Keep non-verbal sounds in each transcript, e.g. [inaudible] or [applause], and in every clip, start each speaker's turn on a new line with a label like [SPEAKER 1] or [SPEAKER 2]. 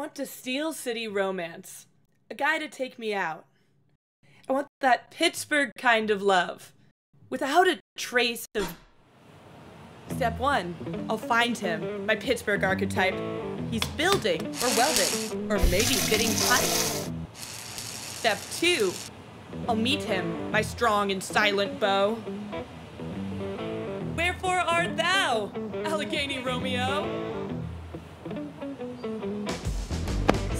[SPEAKER 1] want to Steel City romance. A guy to take me out. I want that Pittsburgh kind of love. Without a trace of. Step one, I'll find him, my Pittsburgh archetype. He's building, or welding, or maybe fitting pipe. Step two, I'll meet him, my strong and silent beau.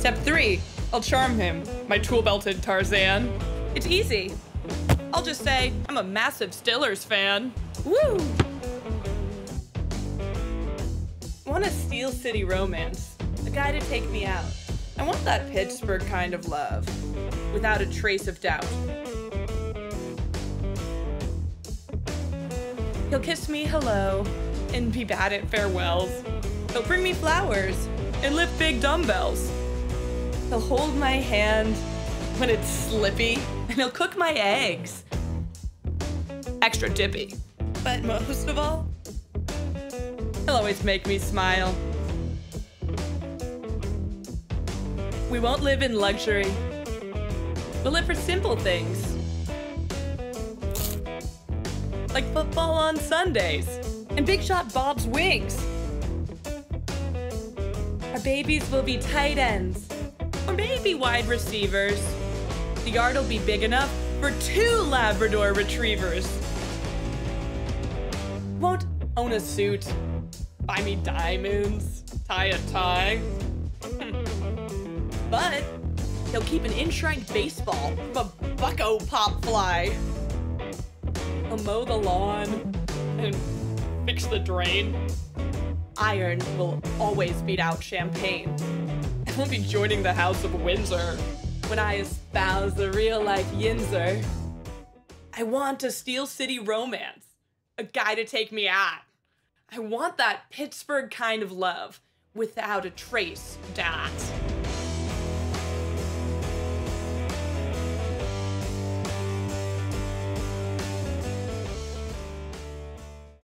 [SPEAKER 1] Step three, I'll charm him, my tool belted Tarzan. It's easy. I'll just say I'm a massive Stillers fan. Woo! Want a Steel City romance, a guy to take me out. I want that Pittsburgh kind of love, without a trace of doubt. He'll kiss me hello and be bad at farewells. He'll bring me flowers and lift big dumbbells. He'll hold my hand when it's slippy, and he'll cook my eggs. Extra dippy. But most of all, he'll always make me smile. We won't live in luxury. We'll live for simple things. Like football on Sundays and Big Shot Bob's wings. Our babies will be tight ends or maybe wide receivers. The yard will be big enough for two Labrador retrievers. Won't own a suit, buy me diamonds, tie a tie. [laughs] but he'll keep an enshrined baseball from a Bucco pop fly. He'll mow the lawn and fix the drain. Iron will always beat out champagne. [laughs] I won't be joining the House of Windsor when I espouse the real life Yinzer. I want a Steel City romance, a guy to take me out. I want that Pittsburgh kind of love without a trace that.